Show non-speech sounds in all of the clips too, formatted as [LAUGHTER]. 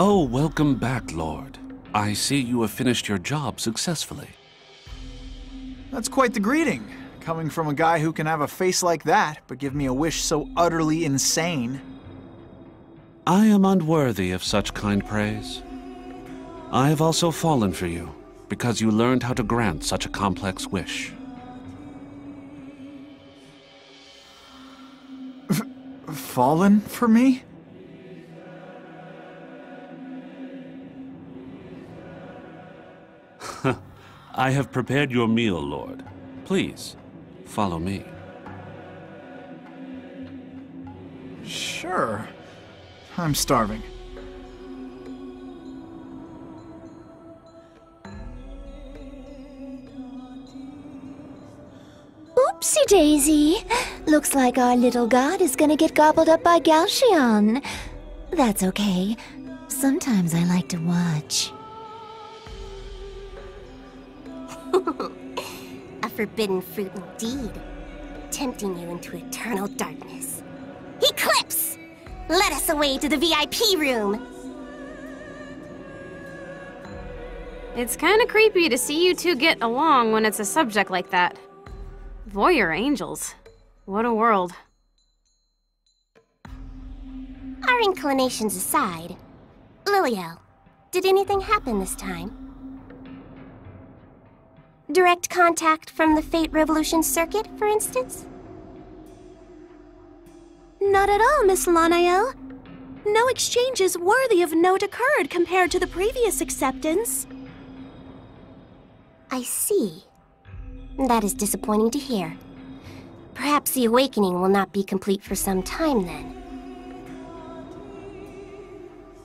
Oh, welcome back, Lord. I see you have finished your job successfully. That's quite the greeting, coming from a guy who can have a face like that, but give me a wish so utterly insane. I am unworthy of such kind praise. I have also fallen for you, because you learned how to grant such a complex wish. Fallen for me? I have prepared your meal, Lord. Please, follow me. Sure. I'm starving. Oopsie daisy. Looks like our little god is gonna get gobbled up by Galchion. That's okay. Sometimes I like to watch. Forbidden fruit indeed, tempting you into eternal darkness. Eclipse! Let us away to the VIP room! It's kinda creepy to see you two get along when it's a subject like that. Voyeur angels. What a world. Our inclinations aside, Liliel, did anything happen this time? Direct contact from the Fate Revolution circuit, for instance? Not at all, Miss Lanael. No exchanges worthy of note occurred compared to the previous acceptance. I see. That is disappointing to hear. Perhaps the awakening will not be complete for some time then.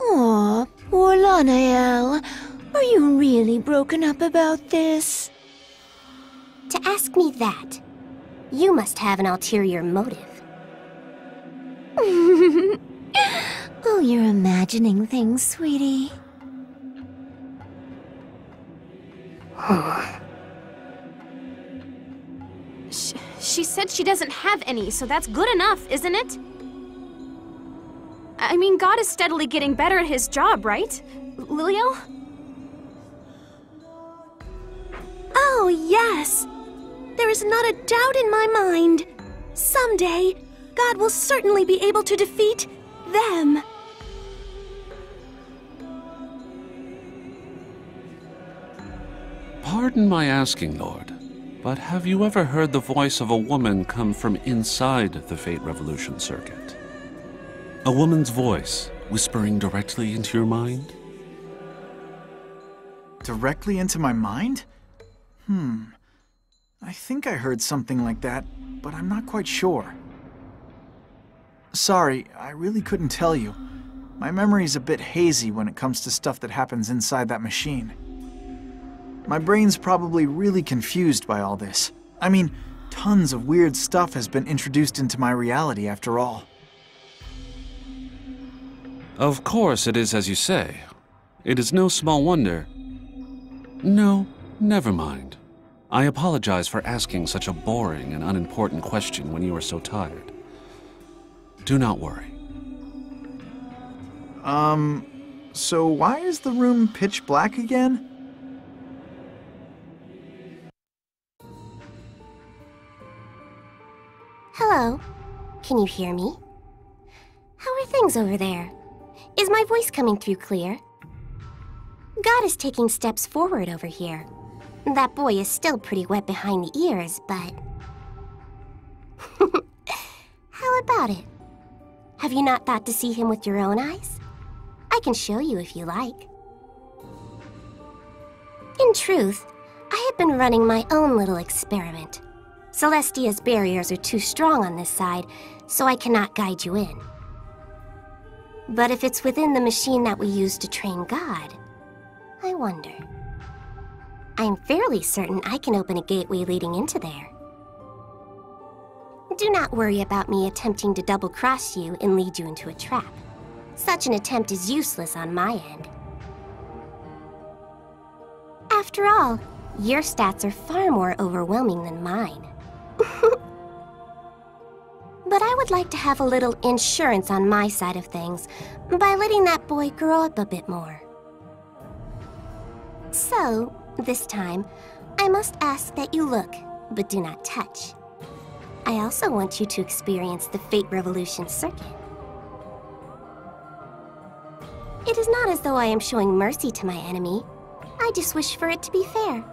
Aw, poor Lanael. Are you really broken up about this? To ask me that, you must have an ulterior motive. [LAUGHS] oh, you're imagining things, sweetie. [SIGHS] Sh she said she doesn't have any, so that's good enough, isn't it? I mean, God is steadily getting better at his job, right? Liliel? Oh, yes. There is not a doubt in my mind. Someday, God will certainly be able to defeat them. Pardon my asking, Lord, but have you ever heard the voice of a woman come from inside the Fate Revolution circuit? A woman's voice whispering directly into your mind? Directly into my mind? Hmm. I think I heard something like that, but I'm not quite sure. Sorry, I really couldn't tell you. My memory's a bit hazy when it comes to stuff that happens inside that machine. My brain's probably really confused by all this. I mean, tons of weird stuff has been introduced into my reality after all. Of course it is as you say. It is no small wonder. No, never mind. I apologize for asking such a boring and unimportant question when you are so tired. Do not worry. Um, so why is the room pitch black again? Hello. Can you hear me? How are things over there? Is my voice coming through clear? God is taking steps forward over here. That boy is still pretty wet behind the ears, but... [LAUGHS] How about it? Have you not thought to see him with your own eyes? I can show you if you like. In truth, I have been running my own little experiment. Celestia's barriers are too strong on this side, so I cannot guide you in. But if it's within the machine that we use to train God, I wonder. I'm fairly certain I can open a gateway leading into there. Do not worry about me attempting to double-cross you and lead you into a trap. Such an attempt is useless on my end. After all, your stats are far more overwhelming than mine. [LAUGHS] But I would like to have a little insurance on my side of things by letting that boy grow up a bit more. So, this time, I must ask that you look, but do not touch. I also want you to experience the Fate Revolution circuit. It is not as though I am showing mercy to my enemy. I just wish for it to be fair.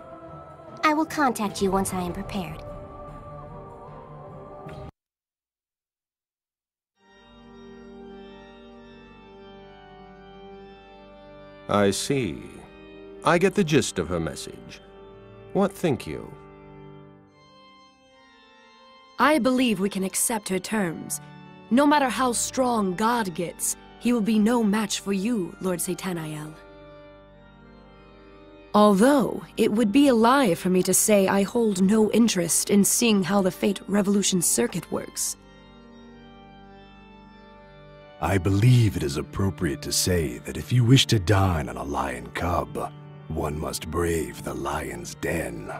I will contact you once I am prepared. I see. I get the gist of her message. What think you? I believe we can accept her terms. No matter how strong God gets, he will be no match for you, Lord Satanael. Although, it would be a lie for me to say I hold no interest in seeing how the Fate Revolution circuit works. I believe it is appropriate to say that if you wish to dine on a lion cub, one must brave the lion's den.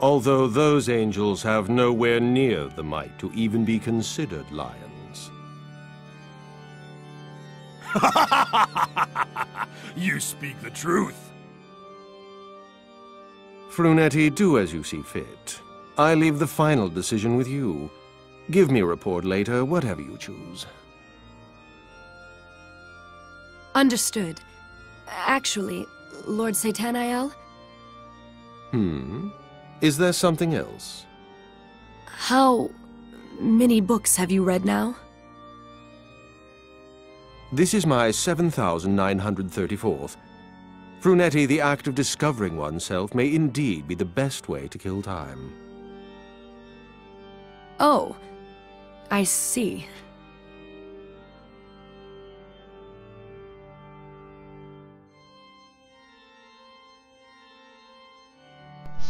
Although those angels have nowhere near the might to even be considered lions. [LAUGHS] you speak the truth. Frunetti, do as you see fit. I leave the final decision with you. Give me a report later, whatever you choose. Understood. Actually, Lord Satanael? Hmm? Is there something else? How many books have you read now? This is my 7,934th. Frunetti, the act of discovering oneself may indeed be the best way to kill time. Oh, I see.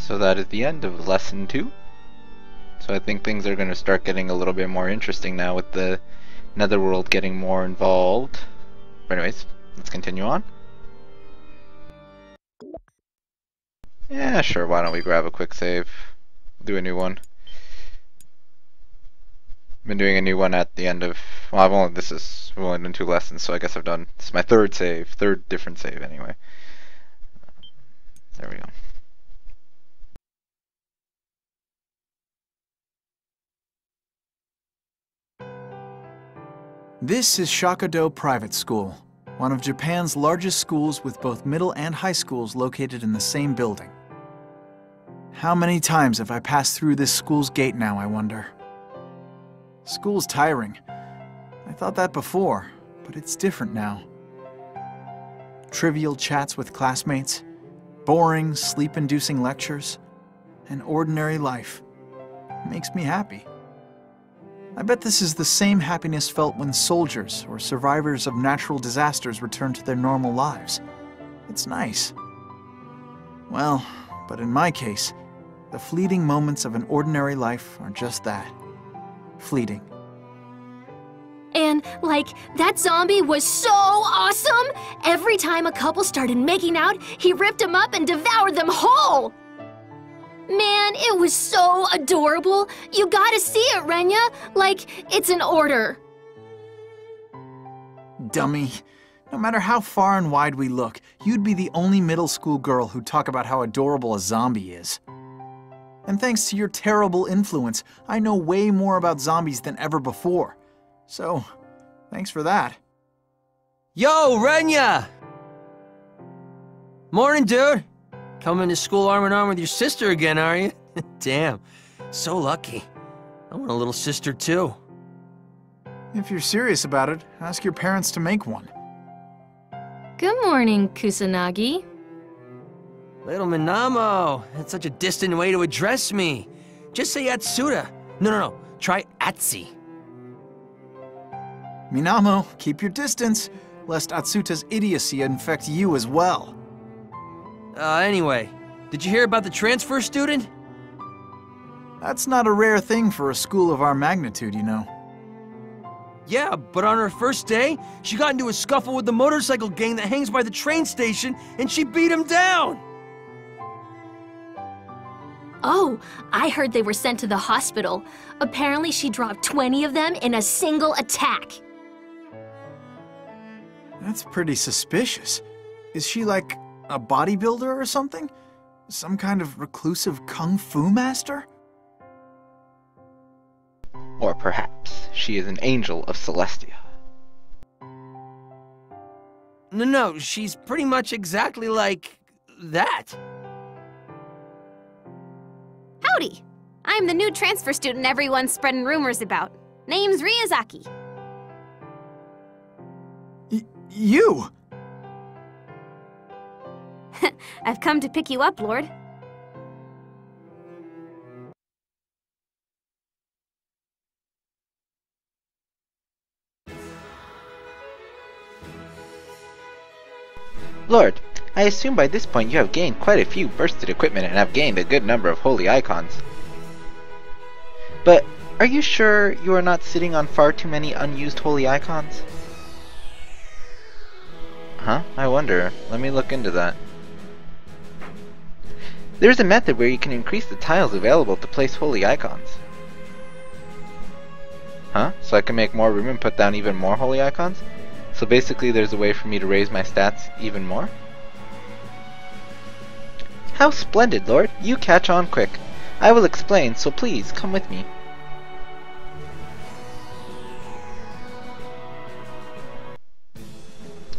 So that is the end of lesson two. So I think things are going to start getting a little bit more interesting now with the Netherworld getting more involved. But anyways, let's continue on. Yeah, sure, why don't we grab a quick save. Do a new one. Been doing a new one at the end of well I've only this is I've only done two lessons, so I guess I've done this is my third save, third different save anyway. There we go. This is Shakado Private School, one of Japan's largest schools with both middle and high schools located in the same building. How many times have I passed through this school's gate now, I wonder? School's tiring. I thought that before, but it's different now. Trivial chats with classmates, boring, sleep-inducing lectures, an ordinary life. Makes me happy. I bet this is the same happiness felt when soldiers or survivors of natural disasters return to their normal lives. It's nice. Well, but in my case, the fleeting moments of an ordinary life are just that fleeting. And, like, that zombie was so awesome! Every time a couple started making out, he ripped them up and devoured them whole! Man, it was so adorable! You gotta see it, Renya! Like, it's an order. Dummy. No matter how far and wide we look, you'd be the only middle school girl who'd talk about how adorable a zombie is. And thanks to your terrible influence, I know way more about zombies than ever before. So, thanks for that. Yo, Renya! Morning, dude. Coming to school arm in arm with your sister again, are you? [LAUGHS] Damn, so lucky. I want a little sister too. If you're serious about it, ask your parents to make one. Good morning, Kusanagi. Little Minamo, that's such a distant way to address me. Just say Atsuta. No, no, no, try Atsi. Minamo, keep your distance, lest Atsuta's idiocy infect you as well. Uh, anyway, did you hear about the transfer student? That's not a rare thing for a school of our magnitude, you know. Yeah, but on her first day, she got into a scuffle with the motorcycle gang that hangs by the train station, and she beat him down! Oh, I heard they were sent to the hospital. Apparently, she dropped 20 of them in a single attack. That's pretty suspicious. Is she like a bodybuilder or something? Some kind of reclusive kung fu master? Or perhaps she is an angel of Celestia. No, no, she's pretty much exactly like that. Howdy! I'm the new transfer student everyone's spreading rumors about. Name's Ryazaki. Y you! I've come to pick you up, Lord. Lord, I assume by this point you have gained quite a few bursted equipment and have gained a good number of holy icons. But are you sure you are not sitting on far too many unused holy icons? Huh? I wonder. Let me look into that. There's a method where you can increase the tiles available to place holy icons. Huh? So I can make more room and put down even more holy icons? So basically there's a way for me to raise my stats even more? How splendid, Lord! You catch on quick. I will explain, so please, come with me.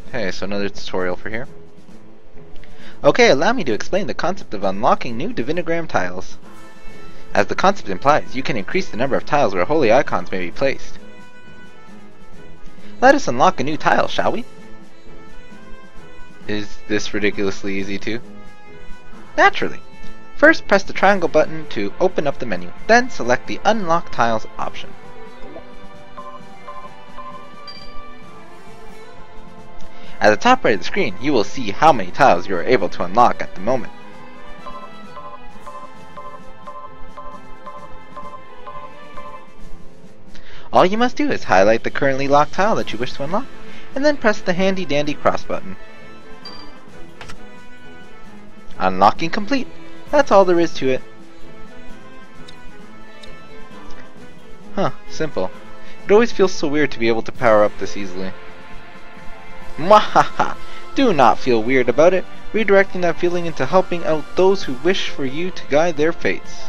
Okay, so another tutorial for here. Okay, allow me to explain the concept of unlocking new Divinagram tiles. As the concept implies, you can increase the number of tiles where holy icons may be placed. Let us unlock a new tile, shall we? Is this ridiculously easy too? Naturally. First, press the triangle button to open up the menu, then select the Unlock Tiles option. At the top right of the screen, you will see how many tiles you are able to unlock at the moment. All you must do is highlight the currently locked tile that you wish to unlock, and then press the handy dandy cross button. Unlocking complete. That's all there is to it. Huh, simple. It always feels so weird to be able to power up this easily. Mwahaha! Do not feel weird about it, redirecting that feeling into helping out those who wish for you to guide their fates.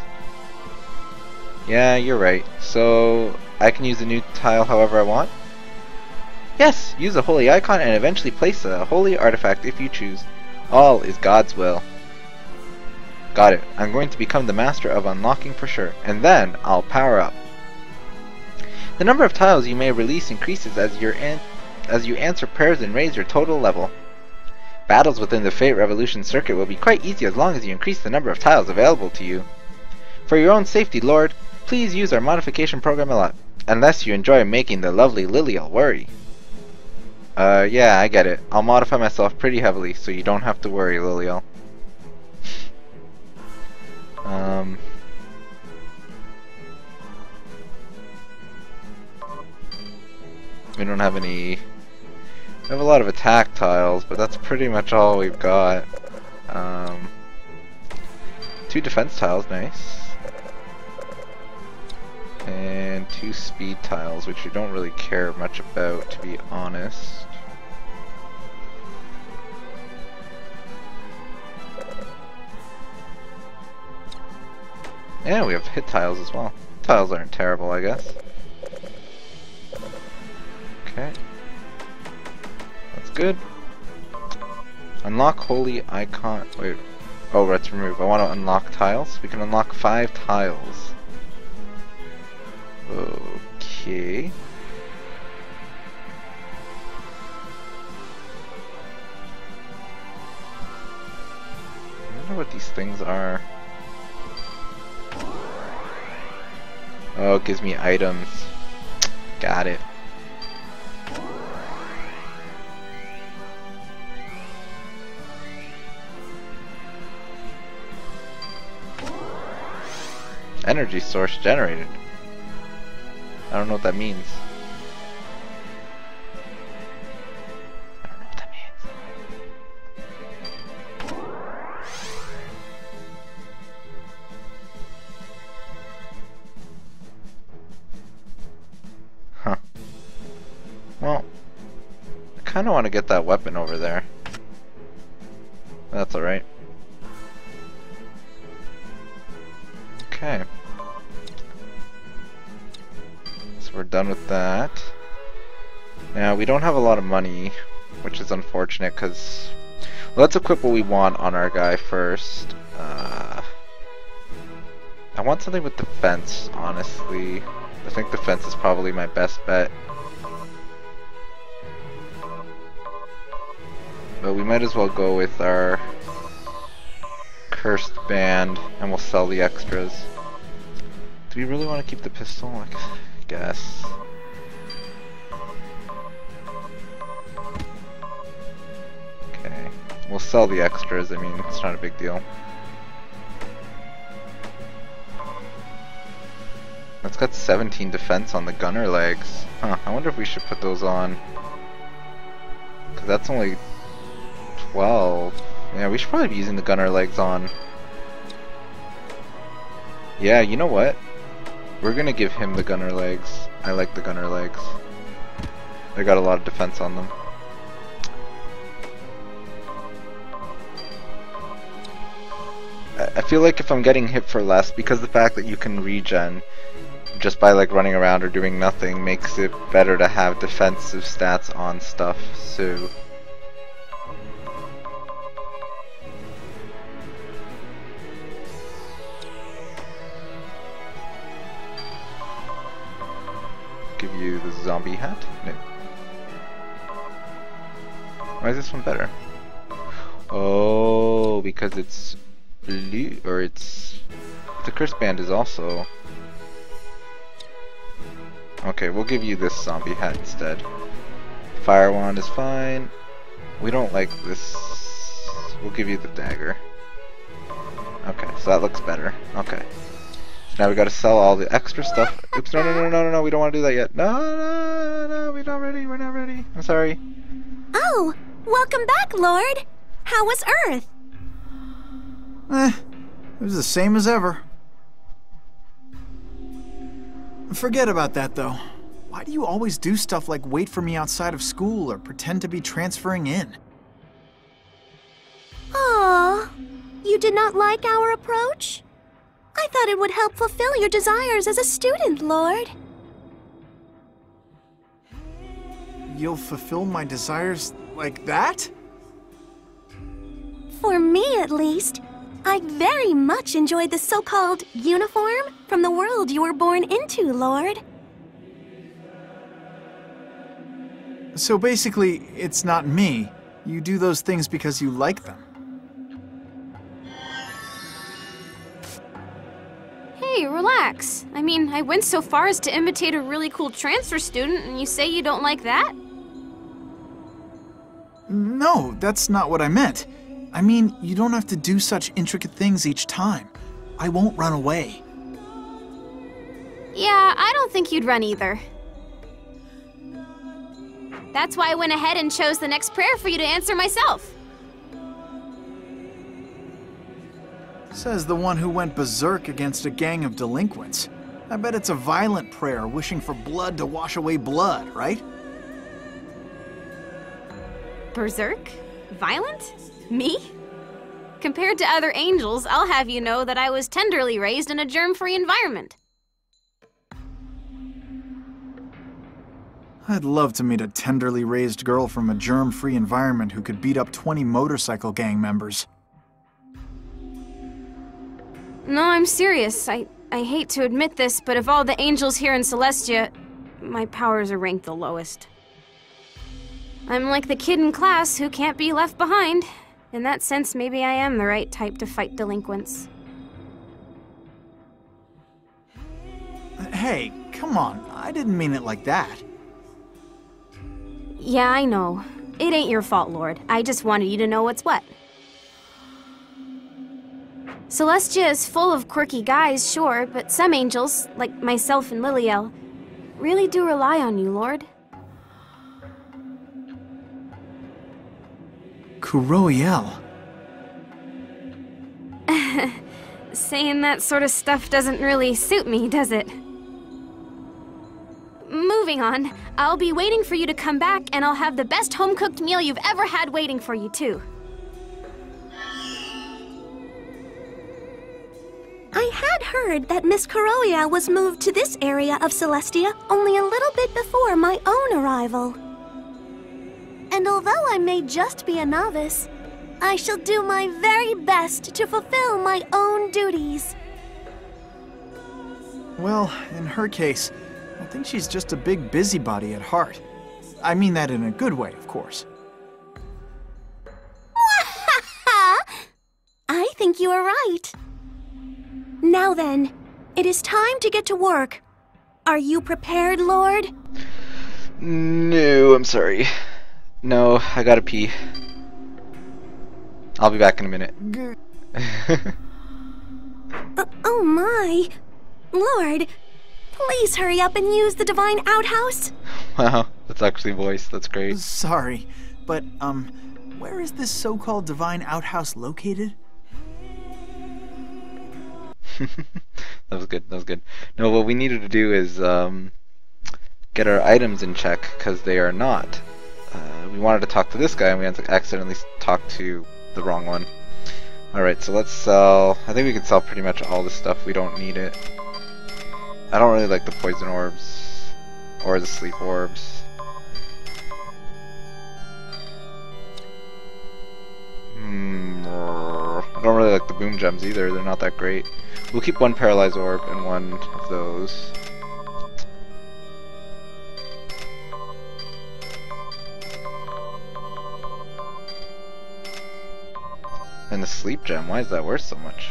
Yeah, you're right. So, I can use the new tile however I want? Yes, use a holy icon and eventually place a holy artifact if you choose. All is God's will. Got it. I'm going to become the master of unlocking for sure, and then I'll power up. The number of tiles you may release increases as, as you answer prayers and raise your total level. Battles within the Fate Revolution circuit will be quite easy as long as you increase the number of tiles available to you. For your own safety, Lord, please use our modification program a lot. Unless you enjoy making the lovely Liliel worry. Uh, yeah, I get it. I'll modify myself pretty heavily, so you don't have to worry, Liliel. [LAUGHS] um... We don't have any... We have a lot of attack tiles, but that's pretty much all we've got. Um, two defense tiles, nice and two speed tiles, which we don't really care much about, to be honest. Yeah, we have hit tiles as well. Tiles aren't terrible, I guess. Good. Unlock holy icon. Wait. Oh, let's remove. I want to unlock tiles. We can unlock five tiles. Okay. I wonder what these things are. Oh, it gives me items. Got it. Energy source generated. I don't know what that means. I. Huh. Well, I kind of want to get that weapon over there. That's alright. Done with that. Now, we don't have a lot of money, which is unfortunate because... Well, let's equip what we want on our guy first. Uh, I want something with defense, honestly. I think defense is probably my best bet. But we might as well go with our cursed band and we'll sell the extras. Do we really want to keep the pistol? Guess. Okay. We'll sell the extras, I mean, it's not a big deal. That's got 17 defense on the gunner legs. Huh, I wonder if we should put those on. Because that's only 12. Yeah, we should probably be using the gunner legs on. Yeah, you know what? We're gonna give him the gunner legs. I like the gunner legs. They got a lot of defense on them. I feel like if I'm getting hit for less, because the fact that you can regen just by like running around or doing nothing makes it better to have defensive stats on stuff, so... zombie hat? No. Why is this one better? Oh, because it's blue, or it's... The curse band is also... Okay, we'll give you this zombie hat instead. Fire wand is fine. We don't like this. We'll give you the dagger. Okay, so that looks better. Okay. So now we gotta sell all the extra stuff. Oops, no, no, no, no, no, no, we don't want to do that yet. No, no, no, we're not ready, we're not ready. I'm sorry. Oh, welcome back, Lord. How was Earth? Eh, it was the same as ever. Forget about that, though. Why do you always do stuff like wait for me outside of school or pretend to be transferring in? Aw, you did not like our approach? I thought it would help fulfill your desires as a student, Lord. You'll fulfill my desires like that? For me, at least. I very much enjoyed the so-called uniform from the world you were born into, Lord. So basically, it's not me. You do those things because you like them. Hey, relax. I mean, I went so far as to imitate a really cool transfer student, and you say you don't like that? No, that's not what I meant. I mean, you don't have to do such intricate things each time. I won't run away. Yeah, I don't think you'd run either. That's why I went ahead and chose the next prayer for you to answer myself. Says the one who went berserk against a gang of delinquents. I bet it's a violent prayer wishing for blood to wash away blood, right? Berserk? Violent? Me? Compared to other angels, I'll have you know that I was tenderly raised in a germ-free environment. I'd love to meet a tenderly raised girl from a germ-free environment who could beat up 20 motorcycle gang members. No, I'm serious. I, I hate to admit this, but of all the angels here in Celestia, my powers are ranked the lowest. I'm like the kid in class who can't be left behind. In that sense, maybe I am the right type to fight delinquents. Hey, come on. I didn't mean it like that. Yeah, I know. It ain't your fault, Lord. I just wanted you to know what's what. Celestia is full of quirky guys, sure, but some angels, like myself and Liliel, really do rely on you, Lord. Kuroiel. [LAUGHS] Saying that sort of stuff doesn't really suit me, does it? Moving on, I'll be waiting for you to come back, and I'll have the best home cooked meal you've ever had waiting for you, too. I had heard that Miss Kuroiel was moved to this area of Celestia only a little bit before my own arrival. And although I may just be a novice, I shall do my very best to fulfill my own duties. Well, in her case, I think she's just a big busybody at heart. I mean that in a good way, of course. [LAUGHS] I think you are right. Now then, it is time to get to work. Are you prepared, Lord? No, I'm sorry. No, I gotta pee. I'll be back in a minute. Uh, [LAUGHS] oh my! Lord, please hurry up and use the divine outhouse. [LAUGHS] wow, that's actually voice. That's great. Sorry, but, um, where is this so called divine outhouse located? [LAUGHS] that was good. That was good. No, what we needed to do is um, get our items in check because they are not. Uh, we wanted to talk to this guy and we had to accidentally talked to the wrong one. Alright, so let's sell... I think we can sell pretty much all the stuff. We don't need it. I don't really like the poison orbs or the sleep orbs. Hmm, I don't really like the boom gems either. They're not that great. We'll keep one paralyzed orb and one of those. And the sleep gem, why is that worth so much?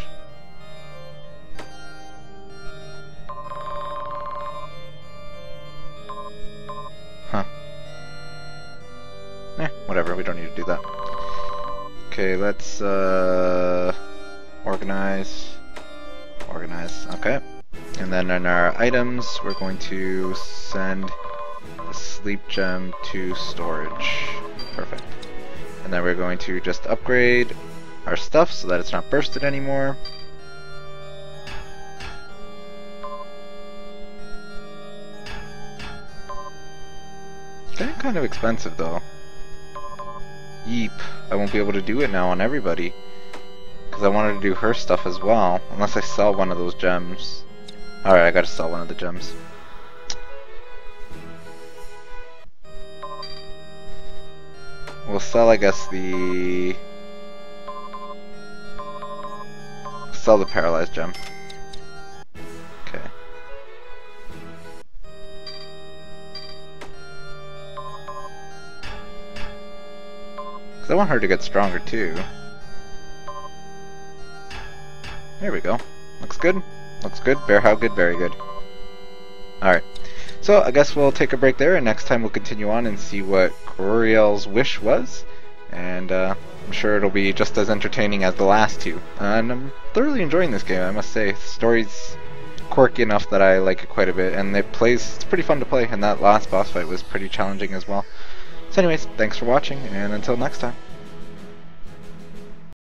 Huh. Eh, whatever, we don't need to do that. Okay, let's uh, organize. Organize, okay. And then in our items, we're going to send the sleep gem to storage. Perfect. And then we're going to just upgrade our stuff so that it's not bursted anymore. Getting kind of expensive though. Yeep, I won't be able to do it now on everybody. Because I wanted to do her stuff as well, unless I sell one of those gems. Alright, I gotta sell one of the gems. We'll sell, I guess, the... Sell the paralyzed gem. Okay. Because I want her to get stronger too. There we go. Looks good. Looks good. Bear how good? Very good. Alright. So I guess we'll take a break there and next time we'll continue on and see what Kuroiel's wish was. And uh, I'm sure it'll be just as entertaining as the last two. And I'm thoroughly enjoying this game, I must say. The story's quirky enough that I like it quite a bit, and it plays, it's pretty fun to play, and that last boss fight was pretty challenging as well. So anyways, thanks for watching, and until next time.